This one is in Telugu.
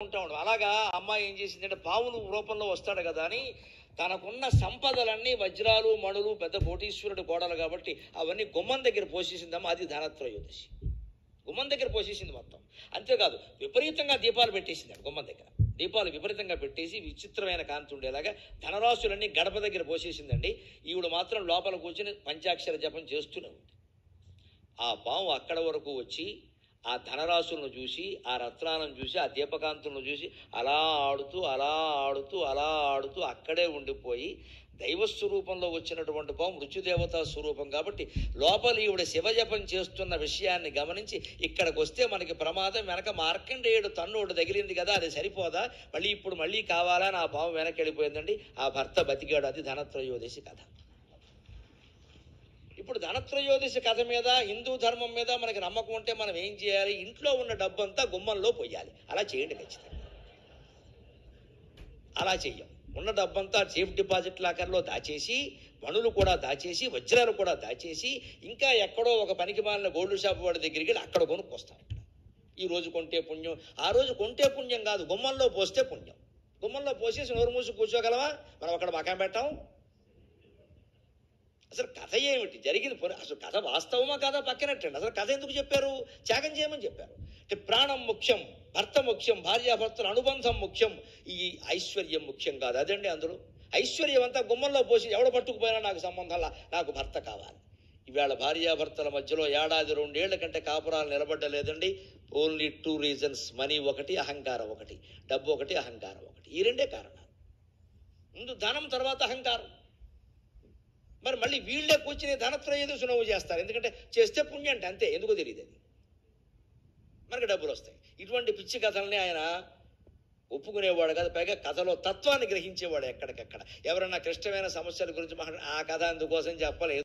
ఉంటా ఉండు అలాగా అమ్మాయి ఏం చేసిందంటే పావులు రూపంలో వస్తాడు కదా అని తనకున్న సంపదలన్నీ వజ్రాలు మణులు పెద్ద కోటీశ్వరుడు గోడలు కాబట్టి అవన్నీ గుమ్మం దగ్గర పోసేసిందమ్మా. అది ధనత్రయోదశి. గుమ్మం దగ్గర పోసేసింది మొత్తం. అంతేకాదు విపరీతంగా దీపాలు పెట్టేసింది గుమ్మం దగ్గర. దీపాలు విపరీతంగా పెట్టేసి విచిత్రమైన కాంతి ఉండేలాగా ధనరాశులన్నీ గడప దగ్గర పోసేసిందండి. ఈవిడ మాత్రం లోపల కూర్చొని పంచాక్షర జపం చేస్తూనే ఉంది. ఆ పాము అక్కడ వరకు వచ్చి ఆ ధనరాశులను చూసి ఆ రత్నాలను చూసి ఆ దీపకాంతులను చూసి అలా ఆడుతూ అలా ఆడుతూ అలా ఆడుతూ అక్కడే ఉండిపోయి దైవ స్వరూపంలో వచ్చినటువంటి పాము మృత్యుదేవతా స్వరూపం కాబట్టి లోపల ఈవిడ శివజపం చేస్తున్న విషయాన్ని గమనించి ఇక్కడికి వస్తే మనకి ప్రమాదం వెనక మార్కండేయుడు తన్నుడు తగిలింది కదా అది సరిపోదా? మళ్ళీ ఇప్పుడు మళ్ళీ కావాలా? నా పాము వెనక్కి వెళ్ళిపోయిందండి. ఆ భర్త బతికాడు. అది ధనత్రయోదశి కథ. ఇప్పుడు ధనత్రయోదశి కథ మీద హిందూ ధర్మం మీద మనకి నమ్మకం ఉంటే మనం ఏం చేయాలి? ఇంట్లో ఉన్న డబ్బంతా గుమ్మంలో పోయాలి. అలా చేయండి ఖచ్చితంగా. అలా చెయ్యం. ఉన్న డబ్బంతా సేఫ్ డిపాజిట్ లాకర్లో దాచేసి పనులు కూడా దాచేసి వజ్రాలు కూడా దాచేసి ఇంకా ఎక్కడో ఒక పనికి మాలిన గోల్డ్ షాప్ వాడి దగ్గరికి వెళ్ళి అక్కడ కొనుక్కొస్తాం ఇక్కడ ఈ రోజు కొంటే పుణ్యం ఆ రోజు కొంటే పుణ్యం కాదు. గుమ్మంలో పోస్తే పుణ్యం. గుమ్మంలో పోసేసి నోరు మూసి కూర్చోగలవా మనం అక్కడ మకాం పెట్టాం. అసలు కథ ఏమిటి? జరిగింది పోనీ. అసలు కథ వాస్తవమా కథ పక్కనట్టండి. అసలు కథ ఎందుకు చెప్పారు? త్యాగం చేయమని చెప్పారు. అంటే ప్రాణం ముఖ్యం భర్త ముఖ్యం భార్యాభర్తల అనుబంధం ముఖ్యం ఈ ఐశ్వర్యం ముఖ్యం కాదు. అదండి అందులో. ఐశ్వర్యం అంతా గుమ్మంలో పోసి ఎవడ పట్టుకుపోయినా నాకు సంబంధంలా నాకు భర్త కావాలి. ఈవేళ భార్యాభర్తల మధ్యలో ఏడాది రెండేళ్ళ కంటే కాపురాలు నిలబడ్డలేదండి. ఓన్లీ టూ రీజన్స్ మనీ ఒకటి అహంకారం ఒకటి. డబ్బు ఒకటి అహంకారం ఒకటి. ఈ రెండే కారణాలు. ముందు ధనం తర్వాత అహంకారం. మరి మళ్ళీ వీళ్ళే కూర్చుని ధనత్రయోదశి సునవు చేస్తారు? ఎందుకంటే చేస్తే పుణ్యం అంటే అంతే. ఎందుకో తెలియదు అది. మనకి డబ్బులు వస్తాయి. ఇటువంటి పిచ్చి కథల్ని ఆయన ఒప్పుకునేవాడు కాదు. పైగా కథలో తత్వాన్ని గ్రహించేవాడు ఎక్కడికక్కడ. ఎవరైనా క్లిష్టమైన సమస్యల గురించి మాట్లాడి ఆ కథ అందుకోసం చెప్పలేదు.